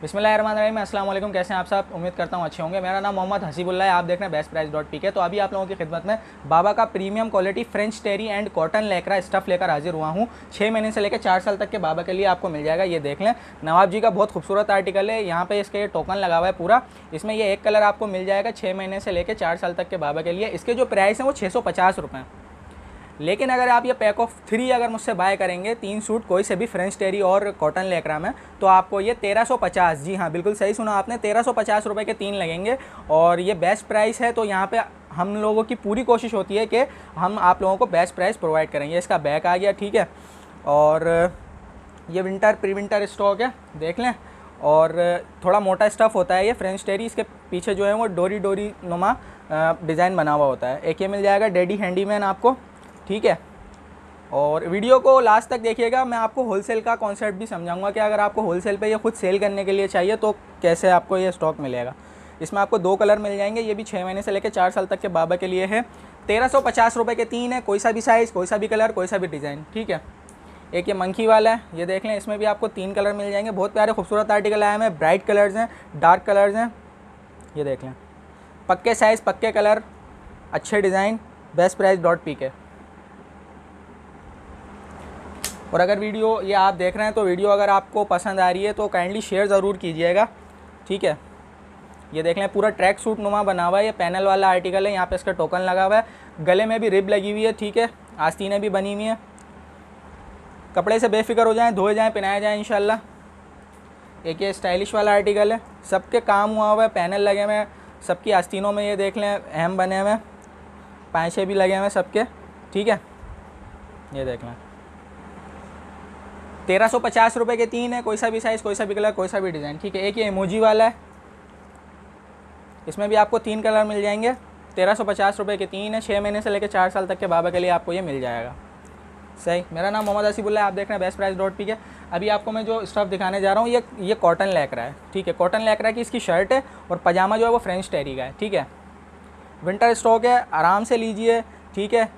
अस्सलाम वालेकुम कैसे हैं आप सब? उम्मीद करता हूँ अच्छे होंगे। मेरा नाम मोहम्मद हसीबुल्ला है। आप देख रहे हैं बेस्ट प्राइस डॉट पी के तो अभी आप लोगों की खिदमत में बाबा का premium quality French terry and cotton lycra stuff लेकर हाजिर हुआ हूँ। छः महीने से लेकर चार साल तक के बाबा के लिए आपको मिल जाएगा। ये देख लें। नवाब जी का बहुत खूबसूरत आर्टिकल है। यहाँ पे इसके टोकन लगा हुआ है पूरा। इसमें यह एक कलर आपको मिल जाएगा छः महीने से लेकर चार साल तक के बाबा के लिए। इसके जो प्राइस हैं वो छः सौ पचास रुपये लेकिन अगर आप ये पैक ऑफ़ थ्री अगर मुझसे बाय करेंगे, तीन सूट कोई से भी फ्रेंच टेरी और कॉटन लेकरा में तो आपको ये तेरह सौ पचास, जी हाँ बिल्कुल सही सुना आपने, तेरह सौ पचास रुपये के तीन लगेंगे। और ये बेस्ट प्राइस है तो यहाँ पे हम लोगों की पूरी कोशिश होती है कि हम आप लोगों को बेस्ट प्राइस प्रोवाइड करेंगे। इसका बैक आ गया, ठीक है? और ये विंटर प्री विंटर स्टॉक है, देख लें। और थोड़ा मोटा स्टफ़ होता है ये फ्रेंच टेरी इसके पीछे जो है वो डोरी डोरी नुमा डिज़ाइन बना हुआ होता है। एक ये मिल जाएगा डेडी हैंडीमैन आपको। ठीक है? और वीडियो को लास्ट तक देखिएगा, मैं आपको होलसेल का कॉन्सेप्ट भी समझाऊँगा कि अगर आपको होलसेल पे ये खुद सेल करने के लिए चाहिए तो कैसे आपको ये स्टॉक मिलेगा। इसमें आपको दो कलर मिल जाएँगे, ये भी छः महीने से लेकर चार साल तक के बाबा के लिए है। तेरह सौ पचास रुपये के तीन है, कोई सा भी साइज़ कोई सा भी कलर कोई सा भी डिज़ाइन ठीक है? एक ये मंकी वाला है, ये देख लें, इसमें भी आपको तीन कलर मिल जाएँगे। बहुत प्यारे खूबसूरत आर्टिकल आए हैं ब्राइट कलर्स हैं डार्क कलर्स हैं, ये देख लें। पक्के साइज़ पक्के कलर अच्छे design best price dot P K और अगर वीडियो ये आप देख रहे हैं तो वीडियो अगर आपको पसंद आ रही है तो काइंडली शेयर ज़रूर कीजिएगा। ठीक है? ये देख लें, पूरा ट्रैक सूट नुमा बना हुआ है, ये पैनल वाला आर्टिकल है, यहाँ पे इसका टोकन लगा हुआ है। गले में भी रिब लगी हुई है, ठीक है? आस्तीनें भी बनी हुई हैं। कपड़े से बेफिक्र हो जाएँ, धोए जाएँ, पहनाए जाएँ इन एक ये स्टाइलिश वाला आर्टिकल है। सबके काम हुआ हुआ है पैनल लगे हुए हैं। सबकी आस्तीनों में ये देख लें, अहम बने हुए हैं। पैसे भी लगे हुए हैं सबके। ठीक है? ये देख लें। तेरह सौ पचास रुपये के तीन है, कोई सा भी साइज़ कोई सा भी कलर कोई सा भी डिज़ाइन ठीक है? एक ये इमोजी वाला है। इसमें भी आपको तीन कलर मिल जाएँगे। तेरह सौ पचास रुपये के तीन है छः महीने से लेकर चार साल तक के बाबा के लिए आपको ये मिल जाएगा। सही? मेरा नाम मोहम्मद असीबुल्ला आप देख रहे हैं बेस्ट प्राइस डॉट पी के। अभी आपको मैं जो स्टफ़ दिखाने जा रहा हूँ, ये ये कॉटन लैकरा है, ठीक है? कॉटन लैकरा की इसकी शर्ट है और पजामा जो है वो फ्रेंच टेरी का है, ठीक है? विंटर स्टॉक है, आराम से लीजिए, ठीक है?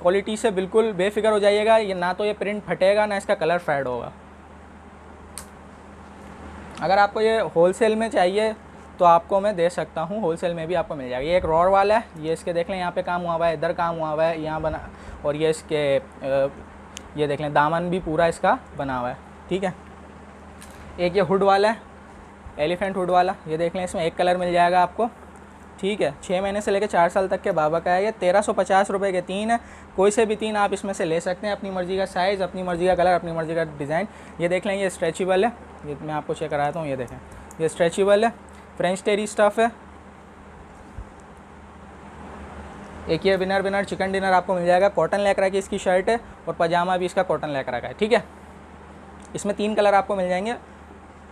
क्वालिटी से बिल्कुल बेफिक्र हो जाइएगा, ये ना तो ये प्रिंट फटेगा, ना इसका कलर फेड होगा। अगर आपको ये होलसेल में चाहिए तो आपको मैं दे सकता हूँ होलसेल में भी आपको मिल जाएगा। ये एक रॉड वाला है, ये इसके देख लें, यहाँ पे काम हुआ हुआ है, इधर काम हुआ हुआ है, यहाँ बना, और ये इसके ये देख लें, दामन भी पूरा इसका बना हुआ है, ठीक है? एक ये हुड वाला है एलिफेंट हुड वाला, ये देख लें, इसमें एक कलर मिल जाएगा आपको। ठीक है छः महीने से लेकर चार साल तक के बाबा का है। ये तेरह सौ पचास रुपये के तीन है। कोई से भी तीन आप इसमें से ले सकते हैं, अपनी मर्ज़ी का साइज़ अपनी मर्ज़ी का कलर अपनी मर्ज़ी का डिज़ाइन ये देख लें, ये स्ट्रेचेबल है। ये मैं आपको चेक कराता हूँ, ये देखें। ये स्ट्रेचेबल है। फ्रेंच टेरी स्टफ़ है। एक ये विनर विनर चिकन डिनर आपको मिल जाएगा। कॉटन लेकरा की इसकी शर्ट है और पजामा भी इसका कॉटन लेकरा का है, ठीक है? इसमें तीन कलर आपको मिल जाएँगे।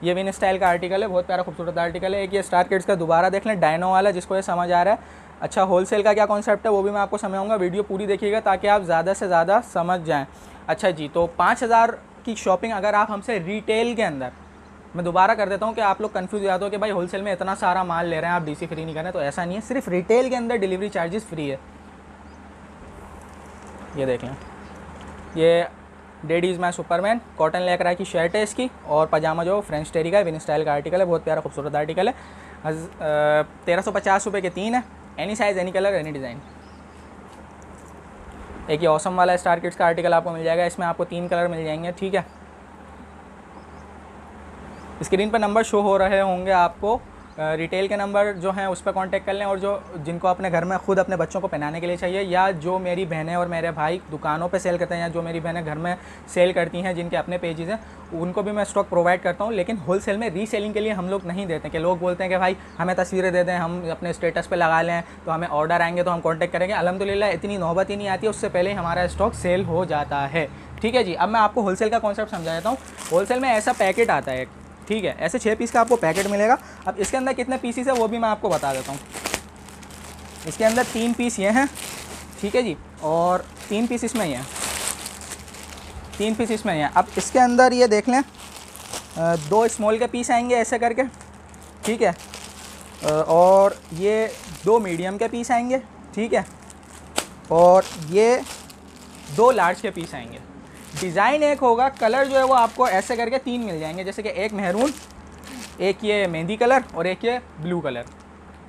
ये विन स्टाइल का आर्टिकल है, बहुत प्यारा खूबसूरत आर्टिकल है। एक ये स्टार किड्स का दोबारा देख लें डायनो वाला जिसको ये समझ आ रहा है। अच्छा होलसेल का क्या कॉन्सेप्ट है, वो भी मैं आपको समझाऊँगा। वीडियो पूरी देखिएगा ताकि आप ज़्यादा से ज़्यादा समझ जाएँ। अच्छा जी तो पाँच हज़ार की शॉपिंग अगर आप हमसे रिटेल के अंदर, मैं दोबारा कर देता हूँ कि आप लोग कन्फ्यूज़ हो जाते हो कि भाई होलसेल में इतना सारा माल ले रहे हैं, आप डीसी फ्री नहीं कर रहे तो ऐसा नहीं है। सिर्फ़ रिटेल के अंदर डिलीवरी चार्जेस फ्री है। ये देख लें। ये daddy is my superman cotton lycra की शर्ट है इसकी। और पजामा जो फ्रेंच टेरी का विन स्टाइल का आर्टिकल है, बहुत प्यारा, खूबसूरत आर्टिकल है। तेरह सौ पचास रुपये के तीन है। Any size any colour any design एक ये औसम वाला स्टार किट्स का आर्टिकल आपको मिल जाएगा। इसमें आपको तीन कलर मिल जाएँगे, ठीक है? स्क्रीन पर नंबर शो हो रहे होंगे आपको। रिटेल के नंबर जो हैं, उस पर कांटेक्ट कर लें और जो, जिनको अपने घर में, खुद अपने बच्चों को पहनाने के लिए चाहिए, या जो मेरी बहनें और मेरे भाई दुकानों पे सेल करते हैं, या जो मेरी बहनें घर में सेल करती हैं, जिनके अपने पेजेस हैं, उनको भी मैं स्टॉक प्रोवाइड करता हूँ, लेकिन होलसेल में रीसेलिंग के लिए हम लोग नहीं देते कि लोग बोलते हैं कि भाई, हमें तस्वीरें दे दें, हम अपने स्टेटस पर लगा लें तो हमें ऑर्डर आएँगे तो हम कॉन्टैक्ट करेंगे। अलहमदिल्ला इतनी नौबत ही नहीं आती, उससे पहले ही हमारा स्टॉक सेल हो जाता है। ठीक है जी, अब मैं आपको होलसेल का कॉन्सेप्ट समझा देता हूँ। होलसेल में ऐसा पैकेट आता है ठीक है, ऐसे छः पीस का आपको पैकेट मिलेगा। अब इसके अंदर कितने पीसीस है, वो भी मैं आपको बता देता हूँ। इसके अंदर तीन पीस ये हैं, ठीक है जी? और तीन पीस इसमें ये हैं। तीन पीस इसमें ही हैं। अब इसके अंदर ये देख लें दो स्मॉल के पीस आएँगे ऐसे करके, ठीक है? और ये दो मीडियम के पीस आएँगे, ठीक है? और ये दो लार्ज के पीस आएँगे। डिज़ाइन एक होगा, कलर जो है वो आपको ऐसे करके तीन मिल जाएँगे, जैसे कि एक मेहरून, एक ये मेहंदी कलर और एक ये ब्लू कलर,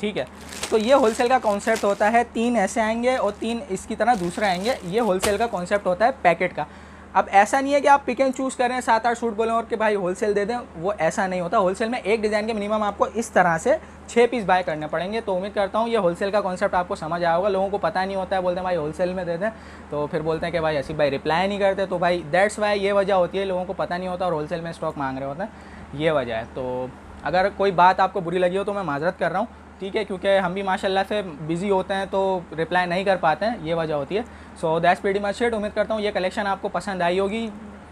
ठीक है? तो ये होलसेल का कॉन्सेप्ट होता है, तीन ऐसे आएँगे और तीन इसकी तरह दूसरा आएँगे, ये होलसेल का कॉन्सेप्ट होता है पैकेट का। अब ऐसा नहीं है कि आप पिक एंड चूज़ करें सात आठ सूट बोलें और कि भाई होलसेल दे दें, वो ऐसा नहीं होता। होलसेल में एक डिज़ाइन के मिनिमम आपको इस तरह से छः पीस बाय करने पड़ेंगे। तो उम्मीद करता हूँ ये होलसेल का कॉन्सेप्ट आपको समझ आया होगा। लोगों को पता नहीं होता है, बोलते हैं, भाई होलसेल में दे दें। तो फिर बोलते हैं कि, भाई ऐसी भाई रिप्लाई नहीं करते। तो भाई दैट्स वाई ये वजह होती है। लोगों को पता नहीं होता और होलसेल में स्टॉक मांग रहे होते हैं। ये वजह है। तो अगर कोई बात आपको बुरी लगी हो तो मैं माजरत कर रहा हूँ। ठीक है, क्योंकि हम भी माशाल्लाह से बिज़ी होते हैं तो रिप्लाई नहीं कर पाते हैं, ये वजह होती है। So that's pretty much it उम्मीद करता हूँ ये कलेक्शन आपको पसंद आई होगी।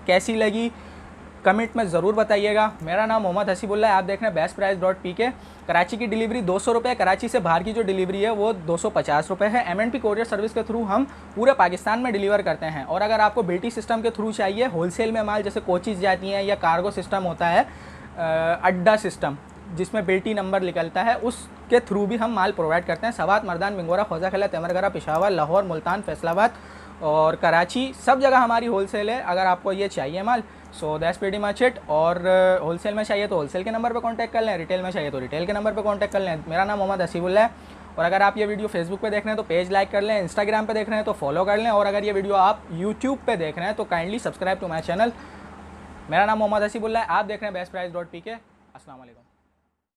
कैसी लगी? कमेंट में ज़रूर बताइएगा। मेरा नाम मोहम्मद हसीबुल्ला है। आप देख रहे हैं बेस्ट प्राइस डॉट पी के कराची की डिलीवरी दो सौ रुपये कराची से बाहर की जो डिलीवरी है, वो दो सौ पचास रुपये है। M N P courier service के थ्रू हम पूरे पाकिस्तान में डिलीवर करते हैं। और अगर आपको बिल्टी सिस्टम के थ्रू चाहिए होलसेल में माल जैसे कोचिज़ जाती हैं या कार्गो सिस्टम होता है अड्डा सिस्टम जिसमें बेटी नंबर निकलता है, उसके थ्रू भी हम माल प्रोवाइड करते हैं। सवात, मरदान, मिंगोरा खोजा खिला, तेमरगरा, पिशावर, लाहौर, मुल्तान, फैसलाबाद और कराची, सब जगह हमारी होलसेल है। अगर आपको ये चाहिए माल so that's pretty much it और होलसेल में चाहिए तो होलसेल के नंबर पर कॉन्टैक्ट कर लें रिटेल में चाहिए तो रिटेल के नंबर पर कॉन्टैक्ट कर लें। मेरा नाम मोहम्मद हसीबुल्ला है। और अगर आप ये वीडियो फेसबुक पे देख रहे हैं तो पेज लाइक कर लें इंस्टाग्राम पे देख रहे हैं तो फॉलो कर लें। और अगर ये वीडियो आप यूट्यूब पे देख रहे हैं तो kindly subscribe to my channel मेरा नाम मोहम्मद हसीबुल्ला है। आप देख रहे हैं बेस्ट प्राइस डॉट पी के असल